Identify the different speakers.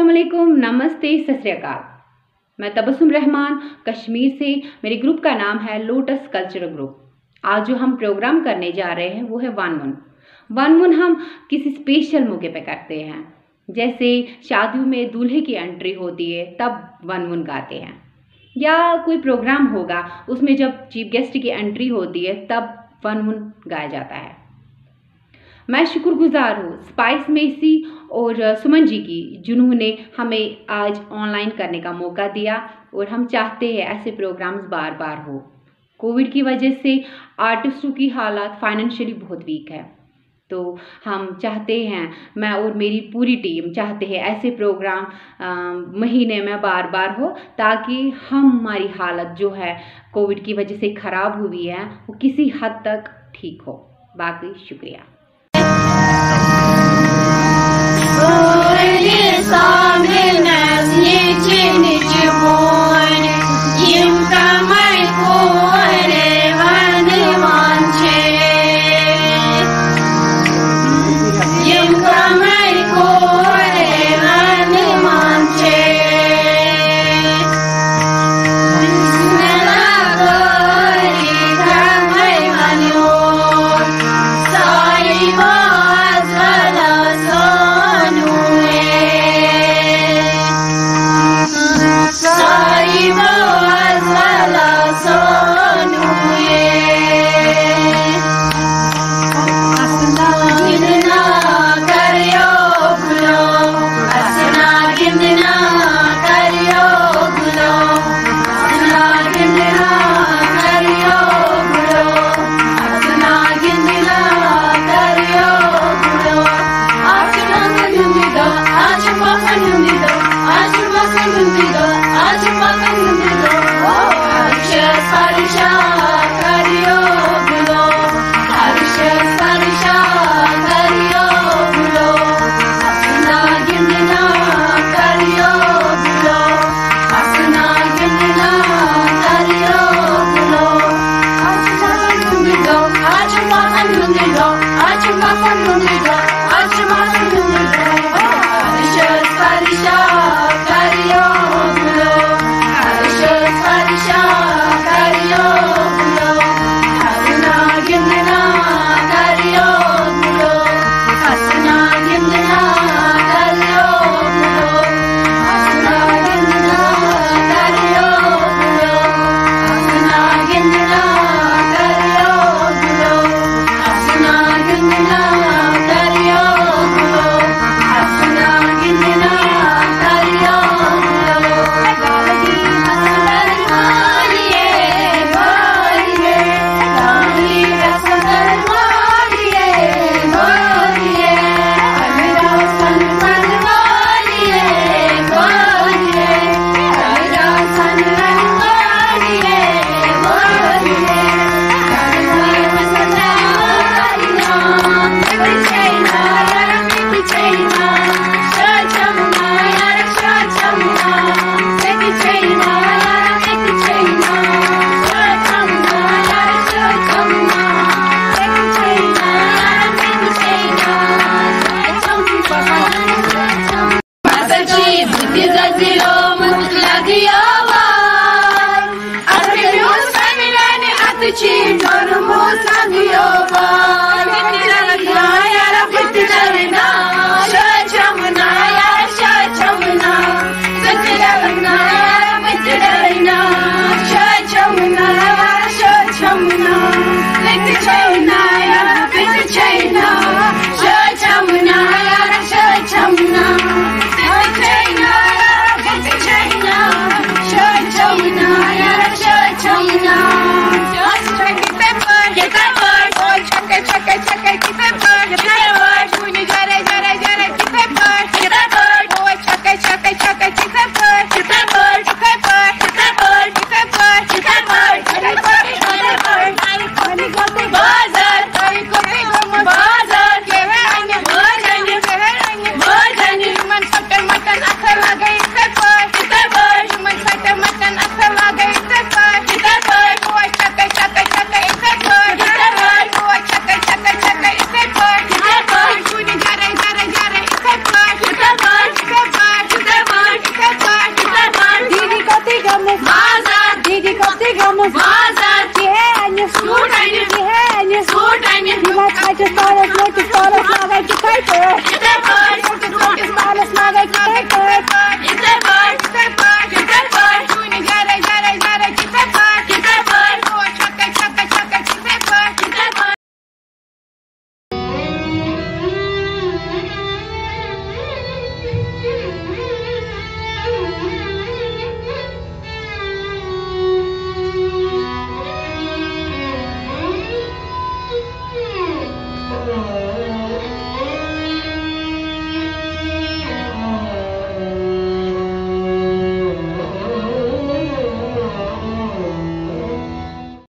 Speaker 1: वालेकुम नमस्ते सत मैं तबसुम रहमान, कश्मीर से। मेरे ग्रुप का नाम है लोटस कल्चरल ग्रुप आज जो हम प्रोग्राम करने जा रहे हैं, वो है वन वन वन वन हम किसी स्पेशल मौके पे करते हैं। जैसे शादियों में दूल्हे की एंट्री होती है, तब वन वन गाते हैं। या कोई प्रोग्राम होगा, उसमें जब चीफ गेस्ट की एंट्री होती है, तब वन वन गाया जाता है। मैं शुक्रगुजार हूँ स्पाइस मेसी और सुमन जी की जिन्होंने हमें आज ऑनलाइन करने का मौका दिया और हम चाहते हैं ऐसे प्रोग्राम्स बार बार हो। कोविड की वजह से आर्टिस्टों की हालात फाइनेंशियली बहुत वीक है। तो हम चाहते हैं मैं और मेरी पूरी टीम चाहते हैं ऐसे प्रोग्राम आ, महीने में बार बार हो ताकि हम हमारी हालत जो है कोविड की वजह से ख़राब हुई है वो किसी हद तक ठीक हो। बाकी शुक्रिया। Come on.
Speaker 2: için canımı
Speaker 1: sanıyor bak. vamos, vaza, diga e Didi vamos, Maza.